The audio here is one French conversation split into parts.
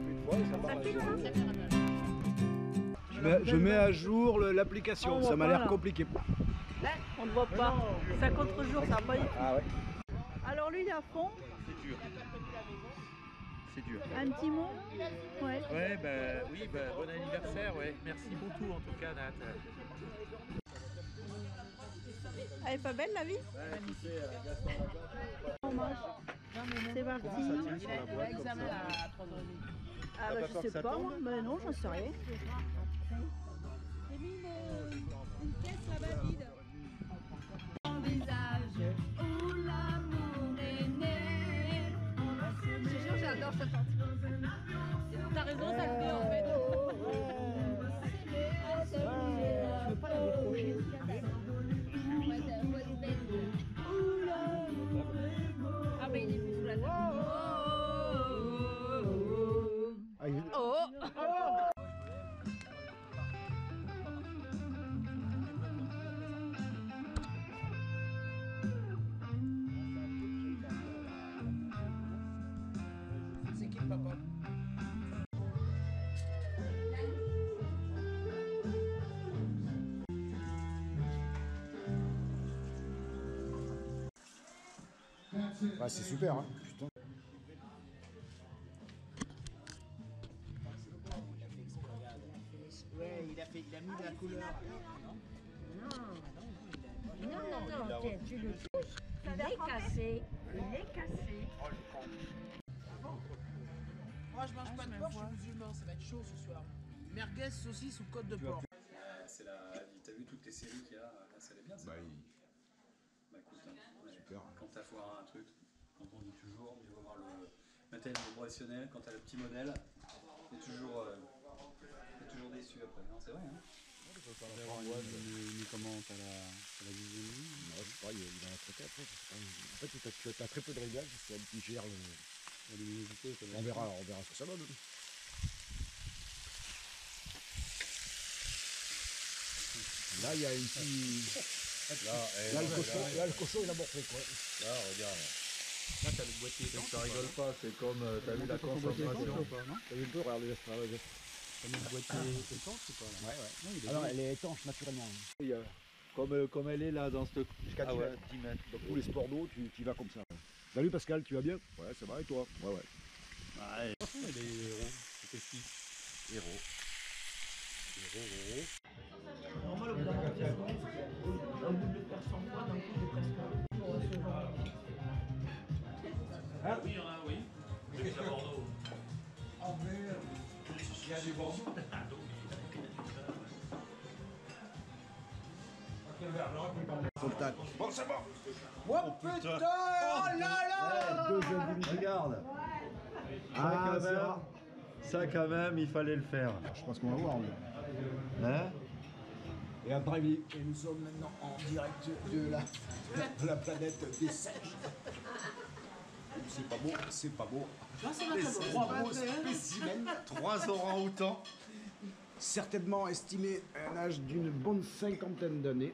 plus de fois et ça part à pique, zéro. ça Je mets, je mets à jour l'application, On ça m'a l'air là. compliqué. On ne voit pas. C'est à contre-jour, ça va pas y- Ah ouais. Alors lui, il est à fond. C'est dur. C'est dur. Un petit mot Ouais. Ouais, bah oui, bah, bon anniversaire, ouais. Merci beaucoup en tout cas, Nat. Elle est pas belle la vie mange. C'est parti. Ah bah je sais pas moi. Bah non, j'en sais rien. visage où l'amour est né. Je te jure, j'adore cette partie. T'as raison, ça le fait papa Ah, c'est super, hein. Putain. Ouais, il a, fait, il a mis de la couleur. Non, non, non, tiens, tu le touches. Il est cassé. Il est cassé. Moi, je mange pas de porc, je suis musulman, ça va être chaud ce soir. Merguez, saucisse ou côte de porc. C'est la. T'as vu toutes les séries qu'il y a Là, ça allait bien ça Bah, il- Bah écoute, hein, ouais. Super. Quand t'as foiré un truc, quand on dit toujours, il faut voir le matériel professionnel, quand t'as le petit modèle, t'es toujours, euh, toujours déçu après. Non, c'est vrai, hein comment t'as la, la vision Je sais pas, il est dans la traité après. je sais pas. En fait, t'as- tu as très peu de réglages, c'est elle qui gère le- la luminosité. On verra, on verra ce que ça donne. Là, il y a une petite. Là, eh, Là, le là, cochon, là, là, le cochon, il a morflé, quoi. là, regarde. Là, t'as le boîtier. Ça, ça rigole pas, c'est comme, euh, t'as vu la concentration pas, non T'as vu un peu, regarde le geste, regarde le geste. T'as mis le boîtier étanche ou pas là Ouais, ouais. Non, il est Alors, beau. elle est étanche naturellement. Comme, euh, comme elle est là dans cette... Jusqu'à Ah 10 ouais, mètres. 10 mètres. Donc, tous les sports d'eau, tu, tu y vas comme ça. Salut Pascal, tu vas bien? Ouais, ça va et toi? Ouais, ouais. Ouais, Il est héros. C'est qu'est-ce qu'il héros. Normal, au bout d'un moment, tu as au bout de faire 100 fois, d'un coup, il est presque pour ce genre. Oui, hein, oui. J'ai à Bordeaux. Oh merde Il y a des bons. Contact. Oh putain Oh là là Deux jeunes du Regarde. Ah, ça, quand c'est même, rare. ça quand même, il fallait le faire. Je pense qu'on va voir. là. Hein Et après, et nous sommes maintenant en direct de la, de la planète des singes. C'est pas beau, c'est pas beau. Les trois bon. beaux spécimens, Trois orang-outans. certainement estimés à un âge d'une bonne cinquantaine d'années.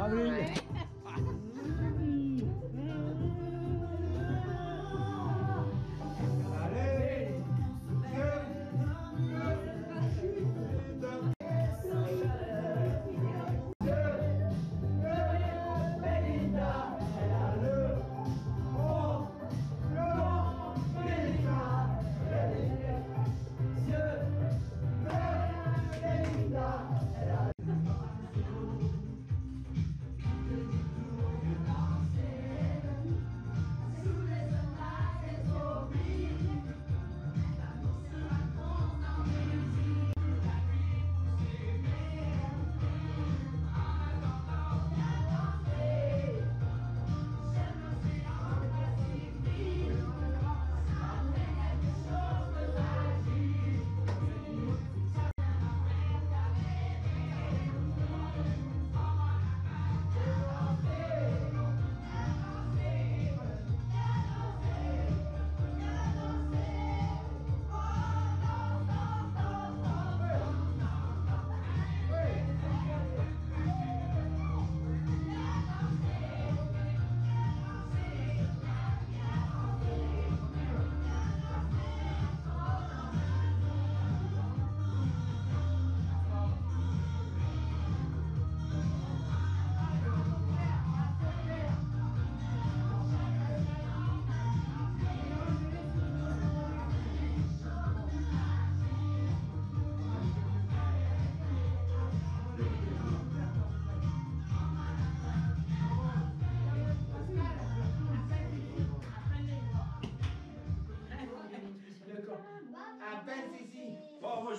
Bye.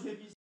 Je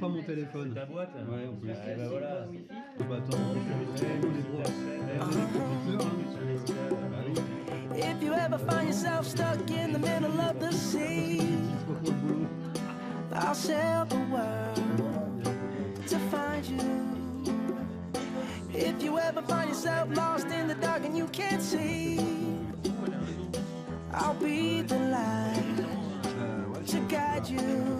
pas mon téléphone. Ta boîte Ouais, en plus. Ah bah voilà. Bah attends, je vais les bras. If you ever find yourself stuck in the middle of the sea, I'll sail the world to find you. If you ever find yourself lost in the dark and you can't see, I'll be the light to guide you.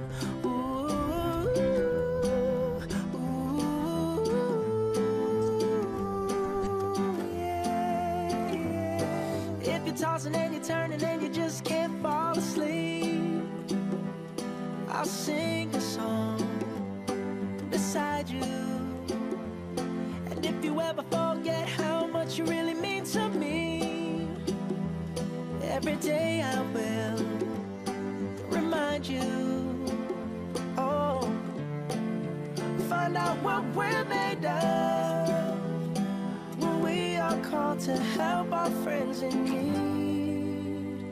I'll sing a song beside you. And if you ever forget how much you really mean to me, every day I will remind you. Oh, find out what we're made of when we are called to help our friends in need.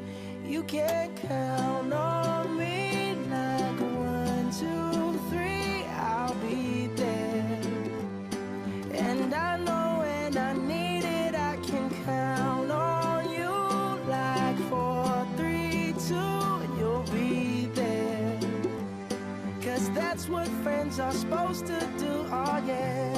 You can count on two, three, I'll be there. And I know when I need it, I can count on you like four, three, two, you'll be there. Cause that's what friends are supposed to do, oh yeah.